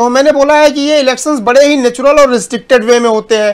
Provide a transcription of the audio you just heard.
तो मैंने बोला है कि ये इलेक्शंस बड़े ही नेचुरल और रिस्ट्रिक्टेड वे में होते हैं।